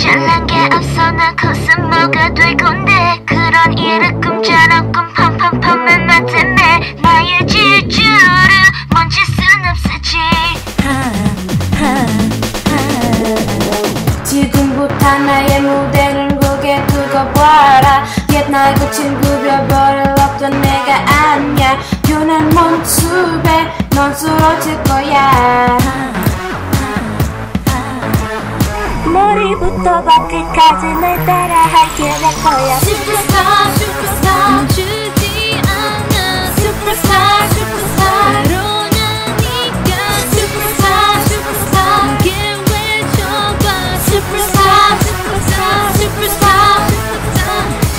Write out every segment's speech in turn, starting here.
잘난 게 없어 나 코스모가 될 건데 그런 일을 꿈처럼 꿈 팡팡팡만 나 때문에 나의 질주를 멈출 순 없었지. 지금부터 나의 무대를 고개 두고 봐라. 옛날 그 친구 별별 없던 내가 아니야. 유난 몸숲에 넌 쓰러질 거야 머리부터 발끝까지 널 따라하게 될 거야 Superstar Superstar 멈추지 않아 Superstar Superstar 때론 아니까 Superstar Superstar 크게 외쳐봐 Superstar Superstar Superstar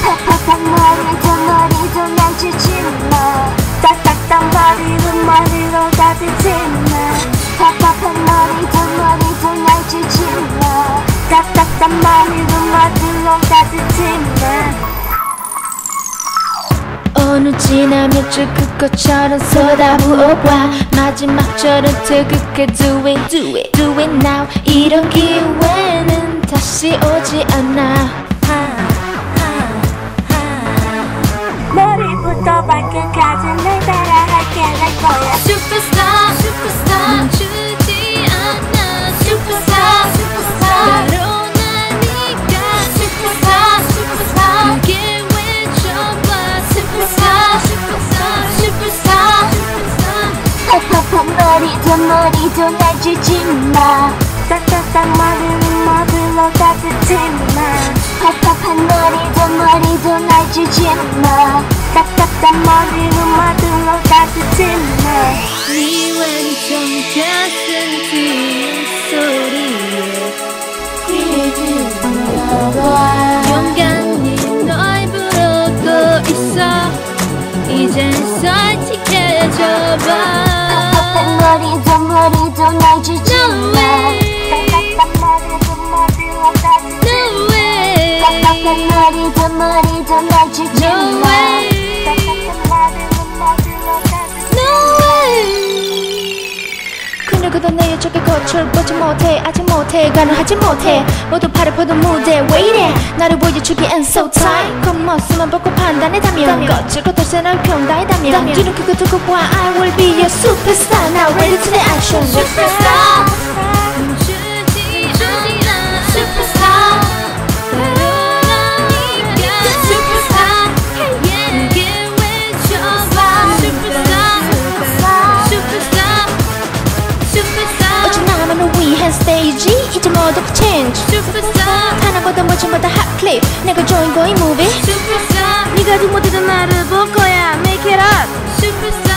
팍팍한 머리도 머리도 난 주지 마 딱딱한 머리도 머리로 따지지 어느 지나 몇줄 그것처럼 쏟아부어봐 마지막처럼 뜨겁게 do it do it do it now. 이런 기회는 다시 오지 않아. 머리부터 발끝까지 널 따라하게 될 거야. Superstar 머리도 머리도 날 주지 마. 딱딱한 머리는 머리로 따지지 마 팍팍한 머리도 머리도 날 주지 마. 머리는 머리로 따지지 마네 완전 가슴 뛰는 소리에 이젠 솔직해져봐 머리도 날 주지 No 마 way. 딱딱한 머리도 머리로 따지지 No way 그내 쪽에 거출 보지 못해 아직 못해 가능하지 못해. 모두 팔을 뻗은 무대 왜 이래? 나를 보여 주기 and so tight. 겉모습만 보고 판단해다면 거칠고 털새는 평다해다면 뒤를 크고 두고 봐 I will be your superstar. Now ready to the action. Superstar 스테이지 이제 모두 change superstar 하나보다 멋진보다 hot clip 내가 join 거의 movie Superstar 네가 두 모두도 나를 볼 거야 make it up